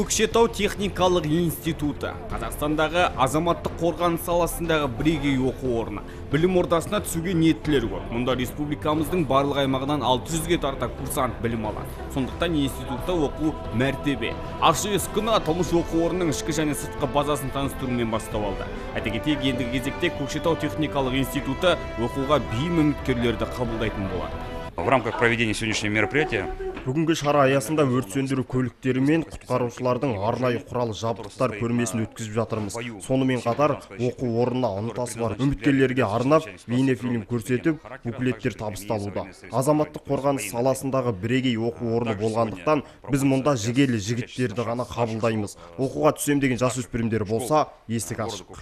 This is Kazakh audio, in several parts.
көкшетау техникалық институты. Қазақстандағы азаматтық қорғаныс саласындағы бірегей оқу орны. Білім ордасына түсуге ниеттілер көп. Мұнда республикамыздың барлық аймағынан 600-ге тарта курсант білім алады. Сондықтан институтта оқу мәртебе. Ашық күні аталмыш оқу орнының ішкі және сыртқы базасын таныстырумен бастау алды. Айта кетейік ендігі кезекте көкшетау техникалық институты оқуға бейім үміткерлерді қабылдайтын болады. В рамках проведения сегодняшнего мероприятия бүгінгі шара аясында өрт сөндіру көліктері мен құтқарушылардың арнайы құрал жабдықтар көрмесін өткізіп жатырмыз. Сонымен қатар оқу орнына ынтасы бар үміткерлерге арнап бейнефильм көрсетіп буклеттер табысталуда. Азаматтық қорғаныс саласындағы бірегей оқу орны болғандықтан біз мұнда жігерлі жігіттерді ғана қабылдаймыз. Оқуға түсем деген жасөспірімдер болса есік ашық.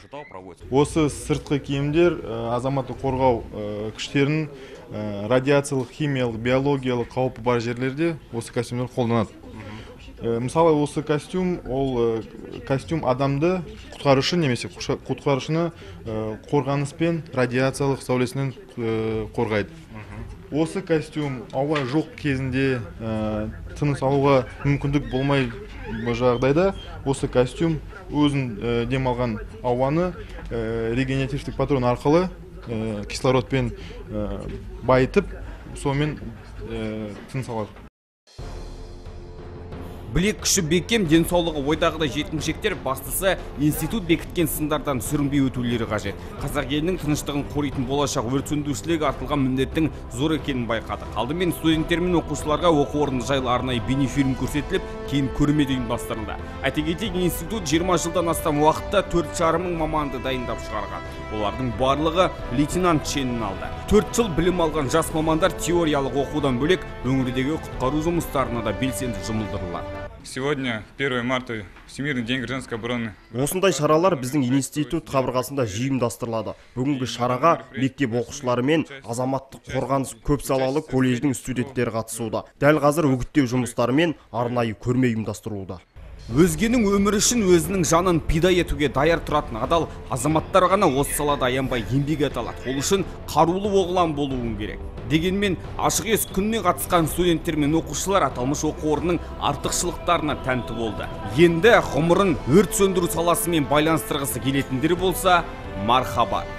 Осы сыртқы киімдер ә, азаматтық қорғау ә, күштерінің радиациялық химиялық биологиялық қаупі бар жерлерде осы костюмдер қолданады. Ә, мысалы осы костюм ол ә, костюм адамды құтқарушы немесе құтқарушыны қорғаныс пен радиациялық сәулесінен қорғайды. Осы костюм ауа жоқ кезінде ә, тыныс алуға мүмкіндік болмай жағдайда осы костюм өзін ә, демалған ауаны ә, регенеративтік патрон арқылы кислородпен ә, байытып сонымен ә, тыныс алады. Білек күші бекем денсаулығы ойдағыдай жеткіншектер бастысы институт бекіткен сындардан сүрінбей өтулері қажет. Қазақ елінің тыныштығын қоритын болашақ өрт сөндірушілерге артылған міндеттің зор екенін байқадық. Алдымен студенттер мен оқушыларға оқу орны жайлы арнайы бейнефильм көрсетіліп кейін көрме де ұйымдастырылды. Айта кетейік институт 20 жылдан астам уақытта төрт жарым мың маманды дайындап шығарған. Олардың барлығы лейтенант шенін алды. Төрт жыл білім алған жас мамандар теориялық оқудан бөлек өңірдегі құтқару жұмыстарына да белсенді жұмылдырылады. Сегодня, 1 марта, Всемирный день гражданской обороны. осындай шаралар біздің институт қабырғасында ұйымдастырылады бүгінгі шараға мектеп оқушылары мен азаматтық қорғаныс көпсалалы колледждің студенттері қатысуда. Дәл қазір үгіттеу жұмыстары мен арнайы көрме ұйымдастырылуда. Өзгенің өмірі үшін өзінің жанын пида етуге даяр тұратын адал азаматтар ғана осы салада аянбай еңбек ете алады. Ол үшін қарулы оғлан болуың керек. Дегенмен ашық ес күніне қатысқан студенттер мен оқушылар аталмыш оқу орнының артықшылықтарына тәнті болды. Енді ғұмырын өрт сөндіру саласымен байланыстырғысы келетіндер болса мархабат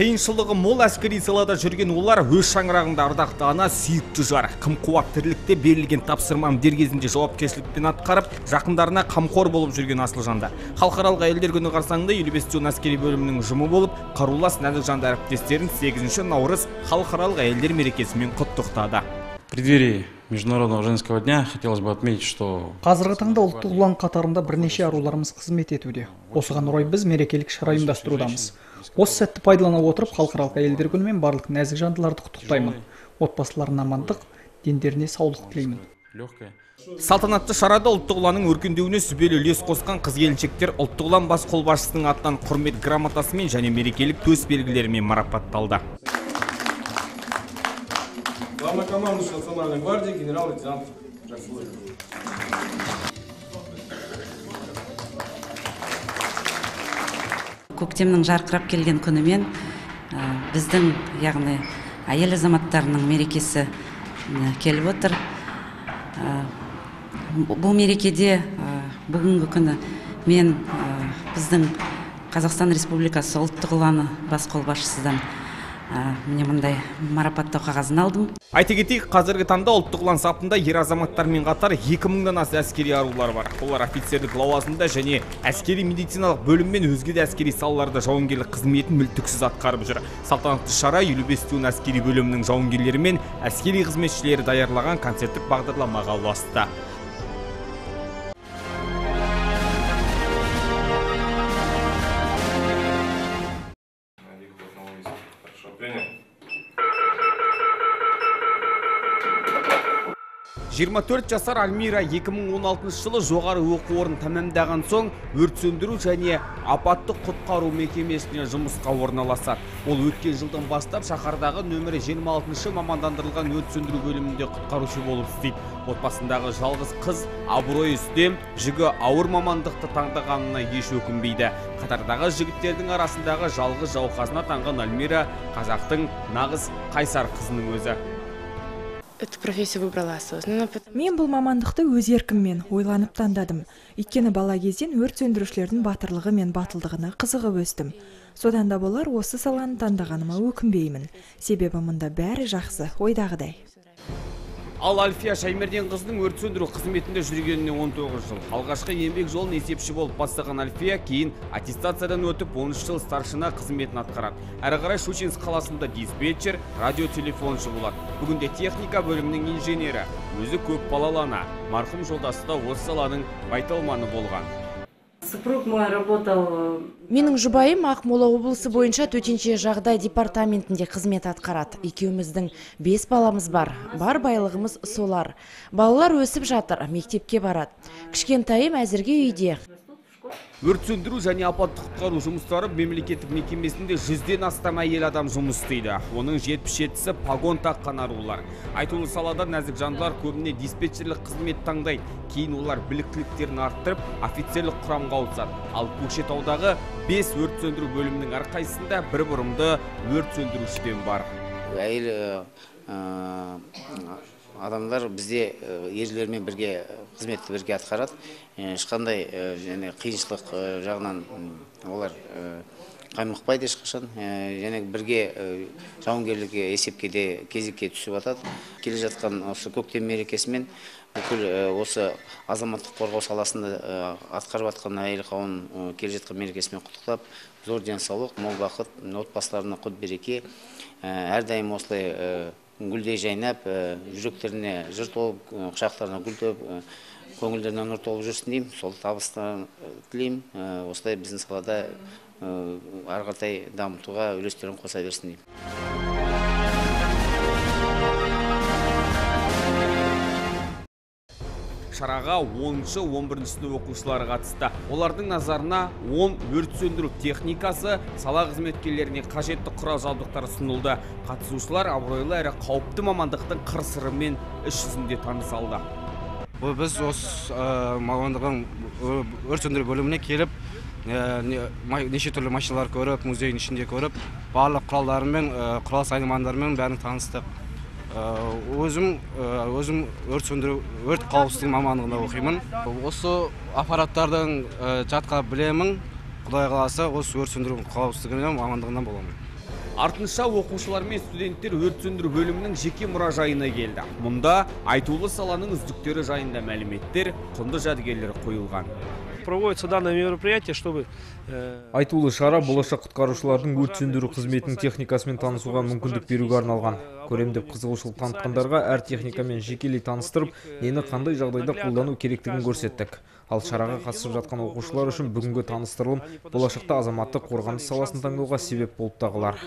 қиыншылығы мол әскери салада жүрген олар өз шаңырағында ардақты. Ана сүйікті жар кім қуат тірлікте берілген тапсырманы дер кезінде жауапкершілікпен атқарып жақындарына қамқор болып жүрген асыл жандар халықаралық әйелдер күні қарсаңында елу бес әскери бөлімінің ұжымы болып қарулас нәзік жанды әріптестерін сегізінші наурыз халықаралық әйелдер мерекесімен құттықтады. В преддверии Международного женского дня хотелось бы отметить, что қазіргі таңда ұлттық ұлан қатарында бірнеше аруларымыз қызмет етуде. Осыған орай біз мерекелік шара ұйымдастырудамыз. Осы сәтті пайдалана отырып халықаралық әйелдер күнімен барлық нәзік жандыларды құттықтаймын. Отбасыларына амандық дендеріне саулық тілеймін. Легкое салтанатты шарада ұлттық ұланның өркендеуіне сүбелі үлес қосқан қыз келіншектер ұлттық ұлан бас қолбасшысының атынан құрмет грамотасымен және мерекелік төс белгілерімен марапатталды. Главнокомандующий Национальной гвардии генерал-лейтенант Жаксулов. Көктемнің жарқырап келген күнімен біздің яғни әйел азаматтарының мерекесі келіп отыр. Бұл мерекеде бүгінгі күні мен біздің қазақстан республикасы ұлттық ұланы бас қолбасшысыдан міне мындай марапаттау қағазын алдым. Айта кетейік қазіргі таңда ұлттық ұлан сапында ер азаматтармен қатар екі мыңнан аса әскери арулар бар. Олар офицерлік лауазымда және әскери медициналық бөлім мен өзге де әскери салаларда жауынгерлік қызметін мүлтіксіз атқарып жүр. Салтанатты шара елу бес әскери бөлімінің жауынгерлері мен әскери қызметшілері даярлаған концерттік бағдарламаға ұласты. Хорошо, принято. 24 жасар Альмира 2016 жылы жоғары оқу орнын тәмамдаған соң өрт сөндіру және апаттық құтқару мекемесіне жұмысқа орналасады. Ол өткен жылдан бастап шаһардағы нөмірі 26 мамандандырылған өрт сөндіру бөлімінде құтқарушы болып істейді. Отбасындағы жалғыз қыз абыройы үстем жүгі ауыр мамандықты таңдағанына еш өкінбейді. Қатардағы жігіттердің арасындағы жалғыз жауқазына атанған альмира қазақтың нағыз қайсар қызының өзі. Эту профессию выбрала осознанно, мен бұл мамандықты өз еркіммен ойланып таңдадым. Өйткені бала кезден өрт сөндірушілердің батырлығы мен батылдығына қызығып өстім. Содан да болар осы саланы таңдағаныма өкінбеймін. Себебі мұнда бәрі жақсы ойдағыдай. Ал альфия шаймерденқызының өрт сөндіру қызметінде жүргеніне 19 жыл. Алғашқы еңбек жолын есепші болып бастаған альфия кейін аттестациядан өтіп 13 жыл старшина қызметін атқарады. Әрі қарай щучинск қаласында диспетчер радиотелефоншы болады. Бүгінде техника бөлімінің инженері. Өзі көпбалалы ана. Марқұм жолдасы да осы саланың байталманы болған. Супруг мой работал менің жұбайым ақмола облысы бойынша төтенше жағдай департаментінде қызмет атқарады. Екеуміздің бес баламыз бар. Бар байлығымыз солар. Балалар өсіп жатыр мектепке барады. Кішкентайым әзірге үйде. Өрт сөндіру және апаттық құтқару жұмыстары мемлекеттік мекемесінде жүзден астам әйел адам жұмыс істейді. Оның жетпіс жетісі погон таққан арулар. Айтулы салада нәзік жандылар көбіне диспетчерлік қызмет таңдайды. Кейін олар біліктіліктерін арттырып офицерлік құрамға ауысады. Ал көкшетаудағы бес өрт сөндіру бөлімінің әрқайсысында бір бұрымды өрт сөндірушіден бар. Әйел адамдар бізде ерлермен бірге қызметті бірге атқарады. Ешқандай және қиыншылық жағынан олар қаймықпайды ешқашан. Және бірге жауынгерлік есепке де кезекке түсіп жатады келе жатқан осы көктем мерекесімен бүкіл осы азаматтық қорғау саласында атқарып жатқан әйел қауымын келе жатқан мерекесімен құттықтап зор денсаулық мол бақыт отбасыларына құт береке. Әрдайым осылай гүлдей жайнап жүректеріне жыр толып құшақтарына гүл толып көңілдеріне нұр толып жүрсін деймін. Сол табыстарын тілеймін. Осылай біздің салада ары қаратай дамытуға үлестерін қоса берсін деймін. Шараға 10-шы 11 сынып оқушылары қатысты. Олардың назарына 10 өрт сөндіру техникасы сала қызметкерлеріне қажетті құрал жабдықтар ұсынылды. Қатысушылар абыройлы әрі қауіпті мамандықтың қыр сырымен іс жүзінде таныса алды. Біз осы мамандығын өрт сөндіру бөліміне келіп неше түрлі машиналар көріп музейдің ішінде көріп барлық құралдарымен құрал саймандармен бәрін таныстық. Өзім өзім өрт сөндіру өрт қауіпсіздігі мамандығында оқимын. Осы аппараттардың жатқа білемін. Құдай қаласа осы өрт сөндіру қауіпсіздігіне мамандығынан боламын. Артынша оқушылар мен студенттер өрт сөндіру бөлімінің жеке мұражайына келді. Мұнда айтулы саланың үздіктері жайында мәліметтер құнды жәдігерлер қойылған. Проводится данное мероприятие, чтобы... Айтулы шара болашақ құтқарушылардың өрт сөндіру қызметінің техникасымен танысуға мүмкіндік беруге арналған. Көремдеп қызығушылық танытқандарға әр техникамен жекелей таныстырып, нені қандай жағдайда қолдану керектігін көрсеттік. Ал шараға қатысып жатқан оқушылар үшін бүгінгі таныстырылым болашақта азаматтық қорғаныс саласын таңдауға себеп болып тағылар.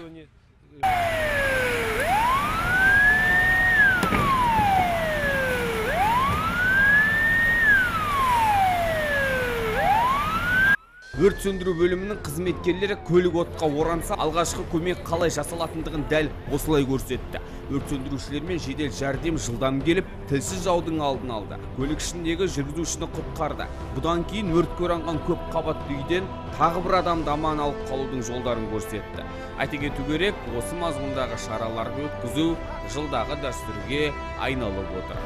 Өрт сөндіру бөлімінің қызметкерлері көлік отқа оранса алғашқы көмек қалай жасалатындығын дәл осылай көрсетті. Өрт сөндірушілер мен жедел жәрдем жылдам келіп тілсіз жаудың алдын алды. Көлік ішіндегі жүргізушіні құтқарды. Бұдан кейін өртке оранған көп қабатты үйден тағы бір адамды аман алып қалудың жолдарын көрсетті. Айта кету керек осы мазмұндағы шараларды өткізу жылдағы дәстүрге айналып отыр.